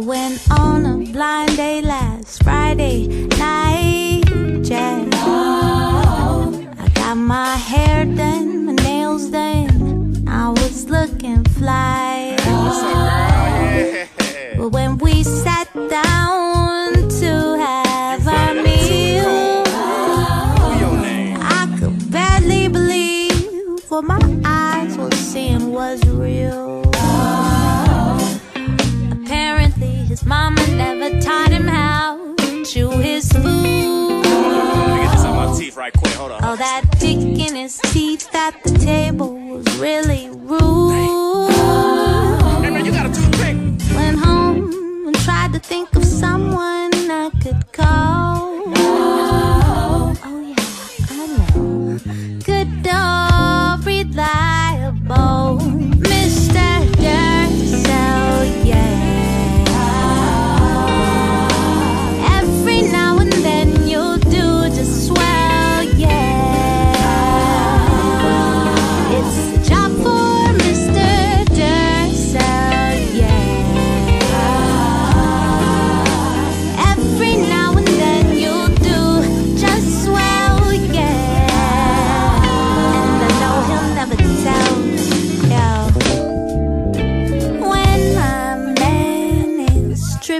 went on a blind date last Friday night. Yeah. I got my hair done, my nails done. I was looking fly. But when we sat down his mama never taught him how to chew his food. Let get this out my teeth right quick. All that dick in his teeth at the table was really rude. Hey man, you got a toothpick. Went home and tried to think of someone I could call.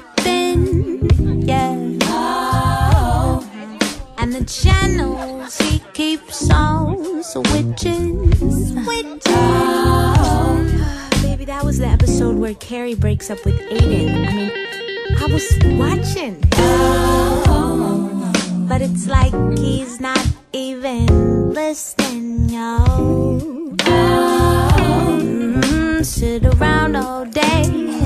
Is tripping, yeah. And the channels he keeps on switching, switching. Baby, that was the episode where Carrie breaks up with Aidan. I mean, I was watching. But it's like he's not even listening, yo. Mm, sit around all day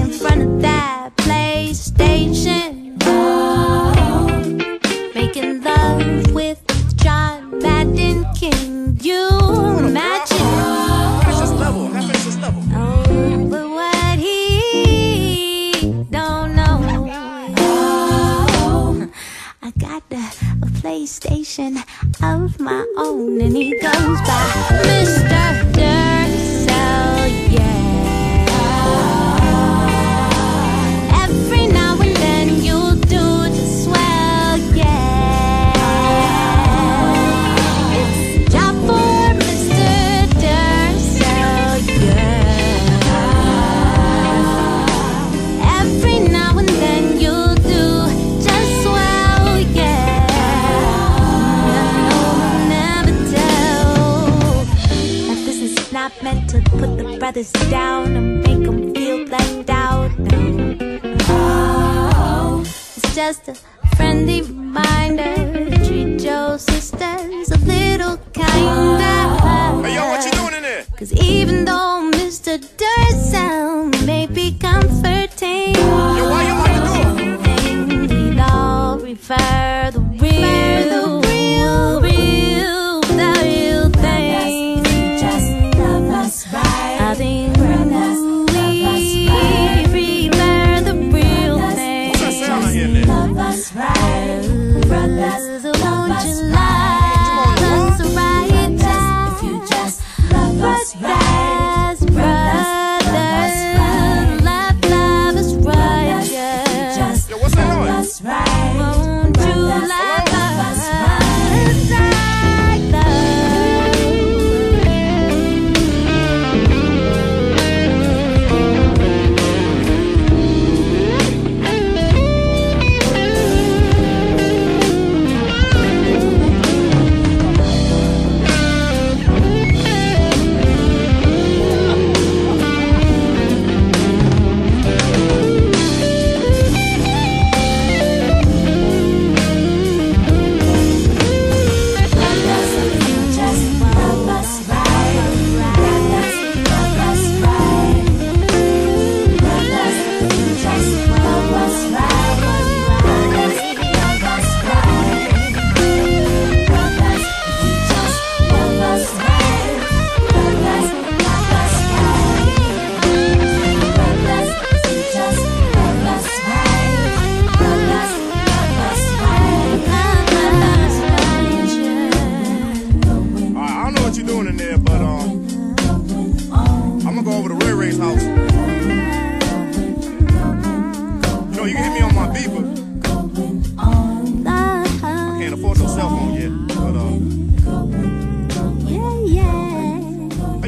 a PlayStation of my own, and he goes by not meant to put the brothers down and make them feel left out. No. It's just a friendly reminder.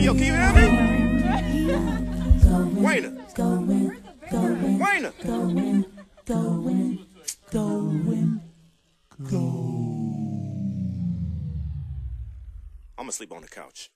Hey, can you hear me? Wayna. Wayna. I'm gonna sleep on the couch.